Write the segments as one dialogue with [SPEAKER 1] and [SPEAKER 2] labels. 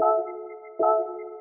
[SPEAKER 1] Thank you.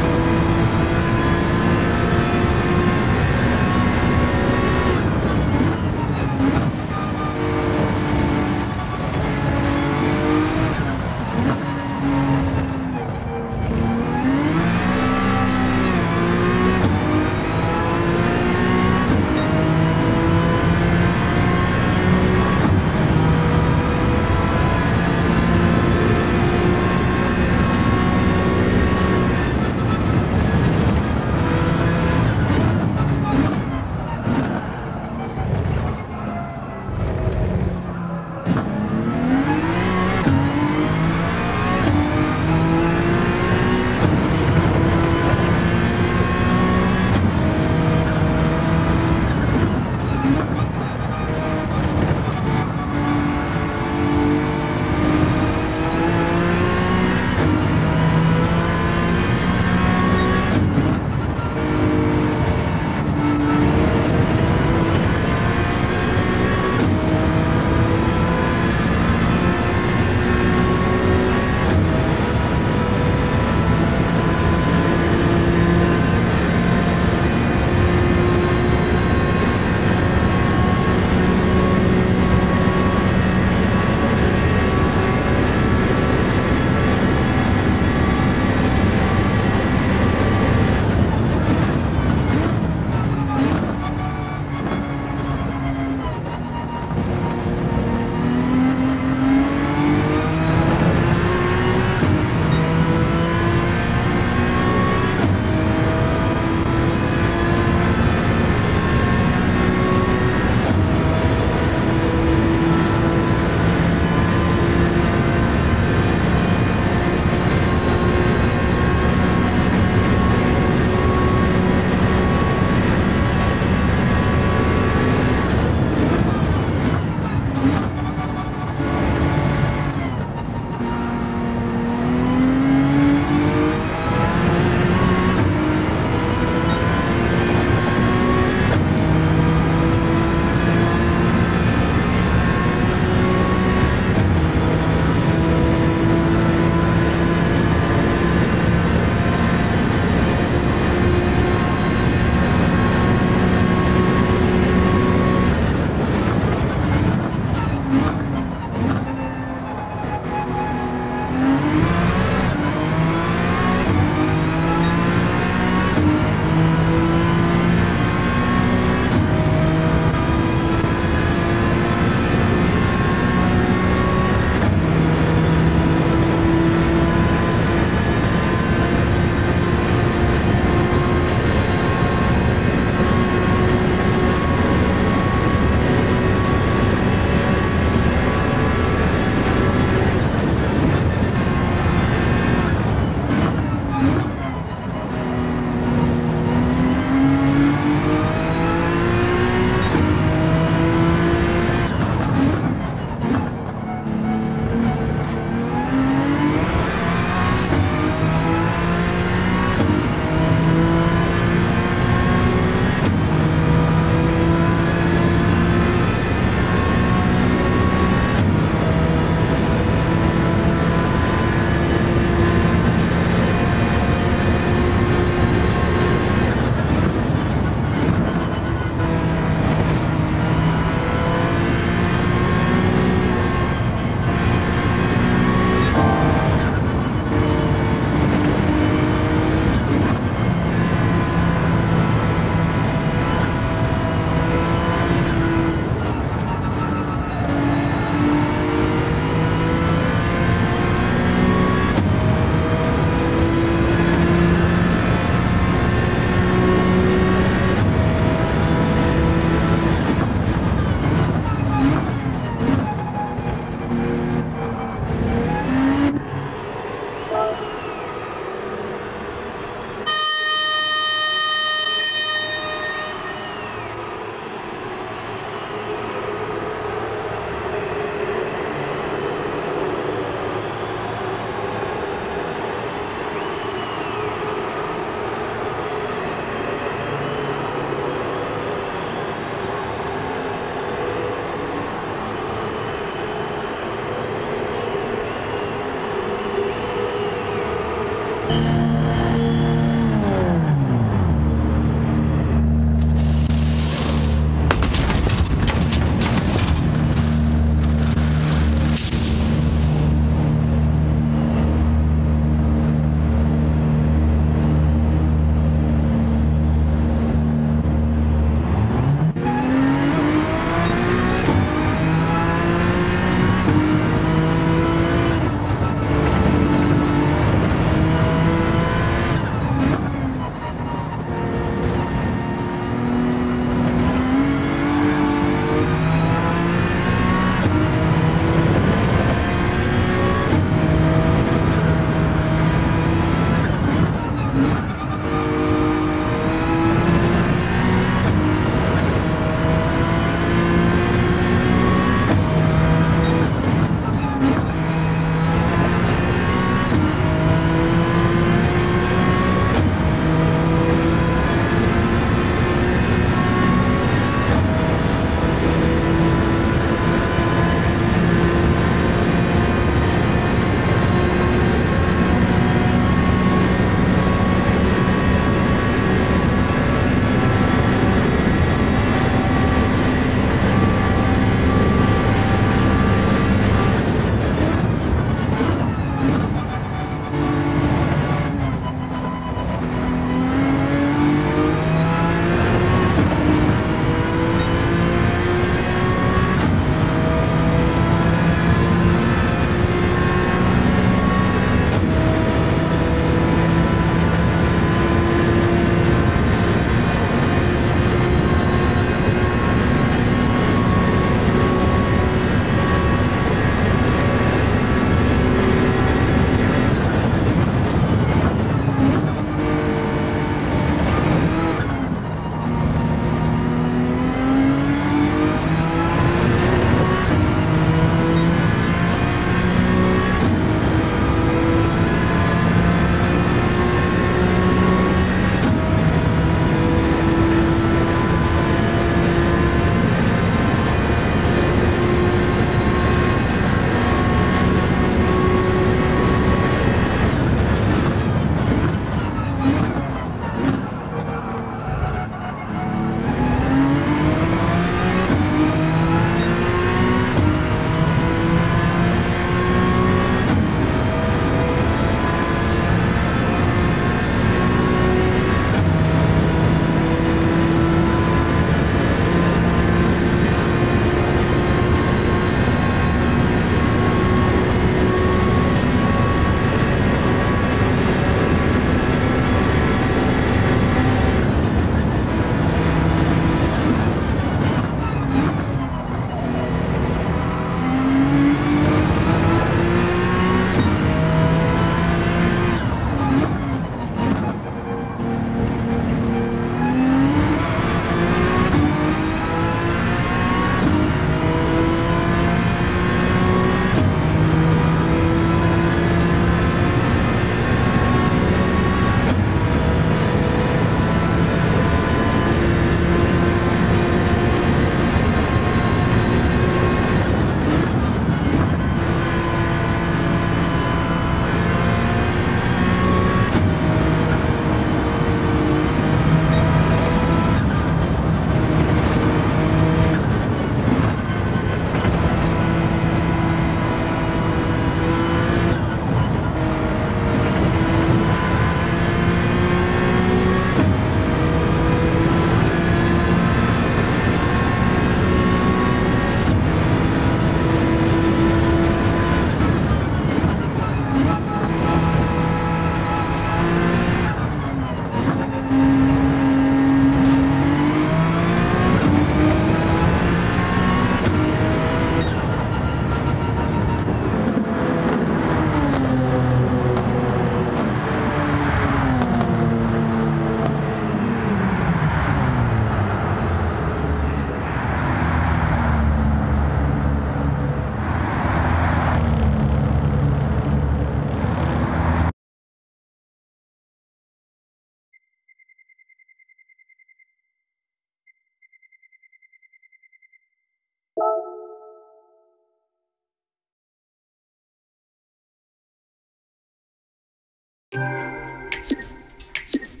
[SPEAKER 1] just, just, just.